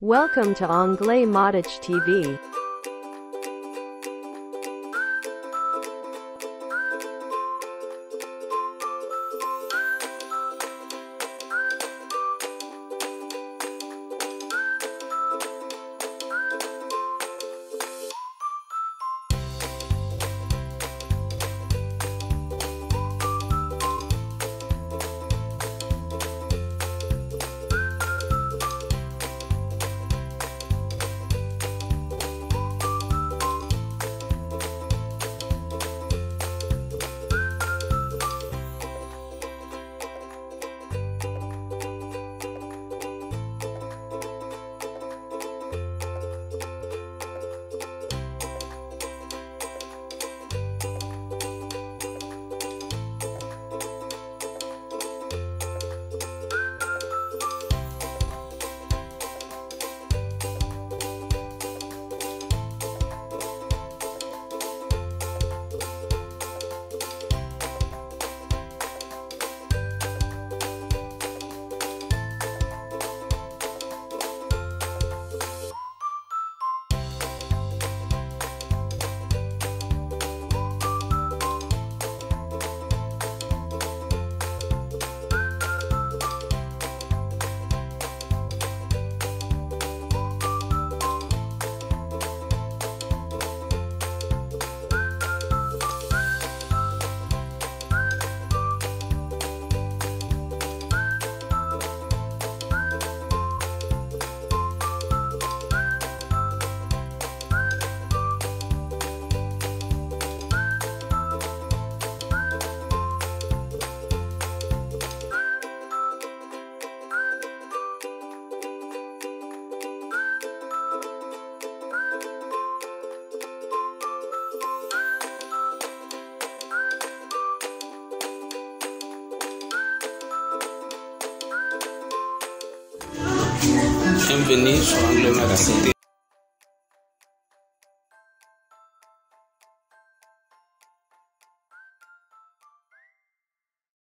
Welcome to Anglais Motage TV. Bienvenue sur Angle Magazine.